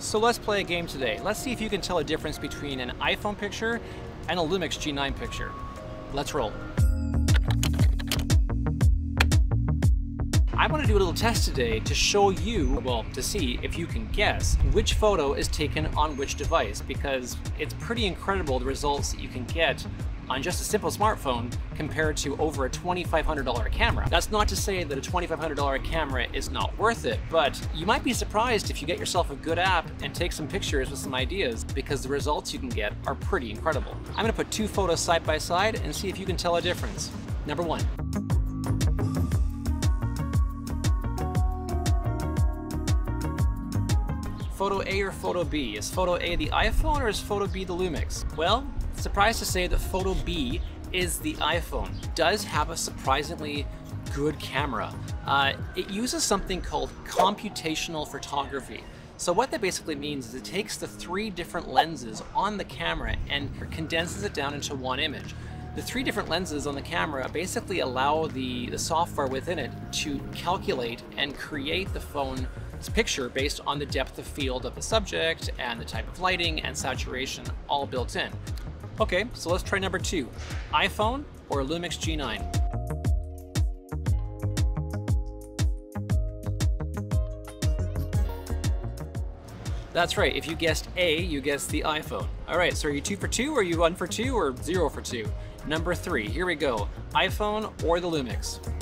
So let's play a game today. Let's see if you can tell a difference between an iPhone picture and a Lumix G9 picture. Let's roll. I want to do a little test today to show you, well, to see if you can guess which photo is taken on which device because it's pretty incredible the results that you can get on just a simple smartphone compared to over a $2,500 camera. That's not to say that a $2,500 camera is not worth it, but you might be surprised if you get yourself a good app and take some pictures with some ideas because the results you can get are pretty incredible. I'm gonna put two photos side by side and see if you can tell a difference. Number one. Photo A or Photo B? Is Photo A the iPhone or is Photo B the Lumix? Well, surprised to say that Photo B is the iPhone. Does have a surprisingly good camera. Uh, it uses something called computational photography. So what that basically means is it takes the three different lenses on the camera and condenses it down into one image. The three different lenses on the camera basically allow the, the software within it to calculate and create the phone's picture based on the depth of field of the subject and the type of lighting and saturation all built in. Okay, so let's try number two, iPhone or Lumix G9? That's right, if you guessed A, you guessed the iPhone. All right, so are you two for two, or are you one for two, or zero for two? Number three, here we go, iPhone or the Lumix?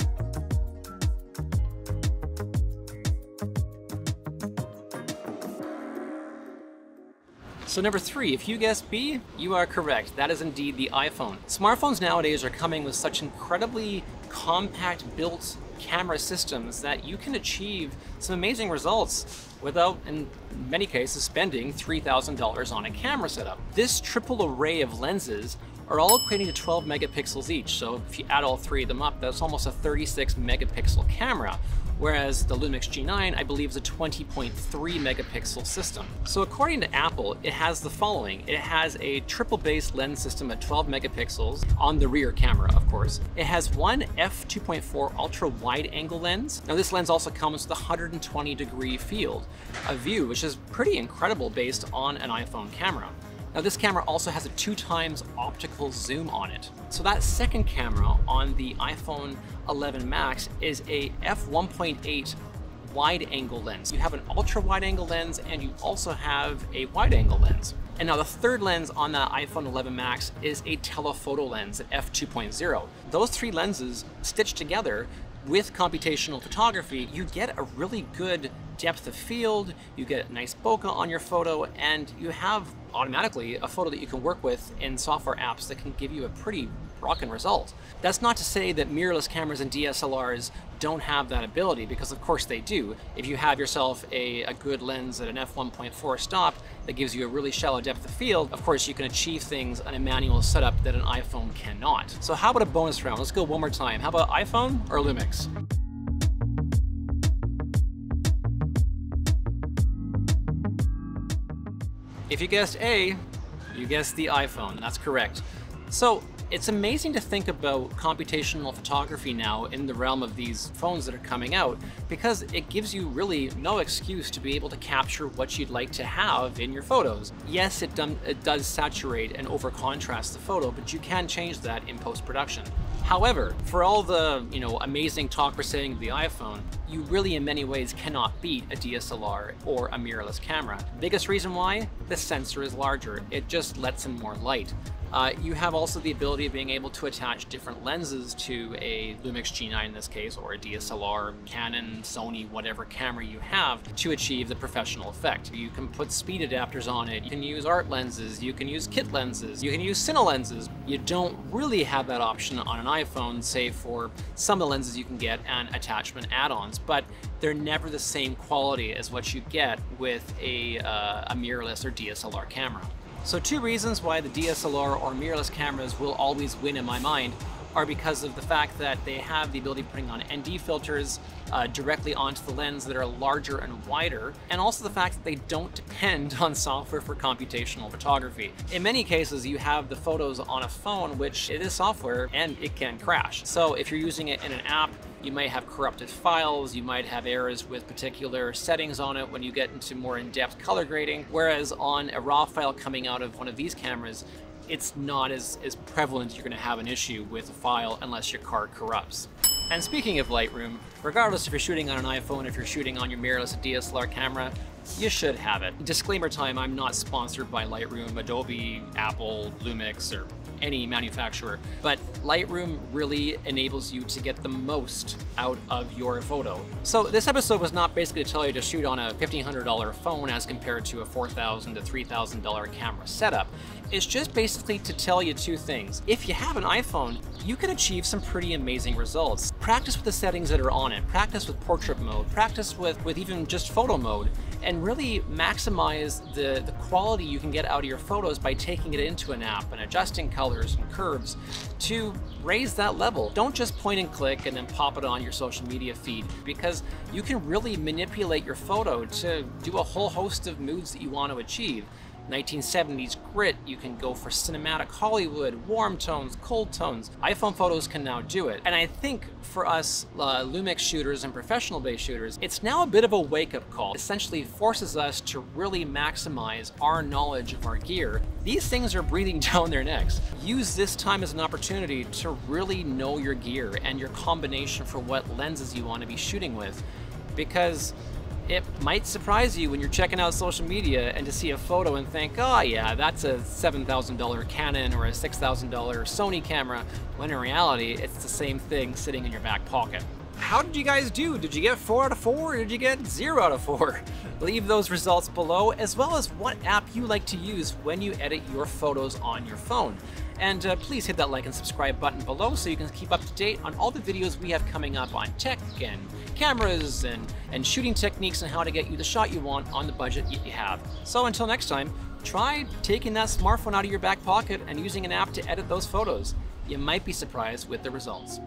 So number three, if you guessed B, you are correct. That is indeed the iPhone. Smartphones nowadays are coming with such incredibly compact built camera systems that you can achieve some amazing results without, in many cases, spending $3,000 on a camera setup. This triple array of lenses are all equating to 12 megapixels each. So if you add all three of them up, that's almost a 36 megapixel camera. Whereas the Lumix G9, I believe, is a 20.3 megapixel system. So according to Apple, it has the following. It has a triple base lens system at 12 megapixels on the rear camera, of course. It has one f2.4 ultra wide angle lens. Now this lens also comes with a 120 degree field of view, which is pretty incredible based on an iPhone camera. Now this camera also has a two times optical zoom on it. So that second camera on the iPhone 11 Max is a f1.8 wide angle lens. You have an ultra wide angle lens and you also have a wide angle lens. And now the third lens on that iPhone 11 Max is a telephoto lens at f2.0. Those three lenses stitched together with computational photography, you get a really good depth of field, you get a nice bokeh on your photo, and you have automatically a photo that you can work with in software apps that can give you a pretty rocking result. That's not to say that mirrorless cameras and DSLRs don't have that ability, because of course they do. If you have yourself a, a good lens at an f1.4 stop that gives you a really shallow depth of field, of course you can achieve things on a manual setup that an iPhone cannot. So how about a bonus round? Let's go one more time. How about iPhone or Lumix? If you guessed A, you guessed the iPhone. That's correct. So it's amazing to think about computational photography now in the realm of these phones that are coming out because it gives you really no excuse to be able to capture what you'd like to have in your photos. Yes, it, it does saturate and over contrast the photo, but you can change that in post-production. However, for all the you know amazing talk we're saying of the iPhone, you really in many ways cannot beat a DSLR or a mirrorless camera. Biggest reason why? The sensor is larger. It just lets in more light. Uh, you have also the ability of being able to attach different lenses to a Lumix G9 in this case, or a DSLR, Canon, Sony, whatever camera you have to achieve the professional effect. You can put speed adapters on it, you can use art lenses, you can use kit lenses, you can use cine lenses. You don't really have that option on an iPhone, save for some of the lenses you can get and attachment add-ons, but they're never the same quality as what you get with a, uh, a mirrorless or DSLR camera. So two reasons why the DSLR or mirrorless cameras will always win in my mind are because of the fact that they have the ability of putting on ND filters uh, directly onto the lens that are larger and wider, and also the fact that they don't depend on software for computational photography. In many cases, you have the photos on a phone, which it is software and it can crash. So if you're using it in an app You might have corrupted files, you might have errors with particular settings on it when you get into more in-depth color grading, whereas on a RAW file coming out of one of these cameras, it's not as, as prevalent you're going to have an issue with a file unless your card corrupts. And speaking of Lightroom, regardless if you're shooting on an iPhone, if you're shooting on your mirrorless DSLR camera, you should have it. Disclaimer time, I'm not sponsored by Lightroom, Adobe, Apple, Lumix, or any manufacturer, but Lightroom really enables you to get the most out of your photo. So this episode was not basically to tell you to shoot on a $1,500 phone as compared to a $4,000 to $3,000 camera setup. It's just basically to tell you two things. If you have an iPhone, you can achieve some pretty amazing results. Practice with the settings that are on it, practice with portrait mode, practice with, with even just photo mode, and really maximize the, the quality you can get out of your photos by taking it into an app and adjusting colors and curves to raise that level. Don't just point and click and then pop it on your social media feed because you can really manipulate your photo to do a whole host of moods that you want to achieve. 1970s grit, you can go for cinematic Hollywood, warm tones, cold tones. iPhone photos can now do it. And I think for us uh, Lumix shooters and professional based shooters, it's now a bit of a wake up call. It essentially forces us to really maximize our knowledge of our gear. These things are breathing down their necks. Use this time as an opportunity to really know your gear and your combination for what lenses you want to be shooting with. Because it might surprise you when you're checking out social media and to see a photo and think, oh yeah, that's a $7,000 Canon or a $6,000 Sony camera, when in reality, it's the same thing sitting in your back pocket. How did you guys do? Did you get 4 out of 4 or did you get 0 out of 4? Leave those results below, as well as what app you like to use when you edit your photos on your phone. And uh, please hit that like and subscribe button below so you can keep up to date on all the videos we have coming up on tech and cameras and, and shooting techniques and how to get you the shot you want on the budget you have. So until next time, try taking that smartphone out of your back pocket and using an app to edit those photos. You might be surprised with the results.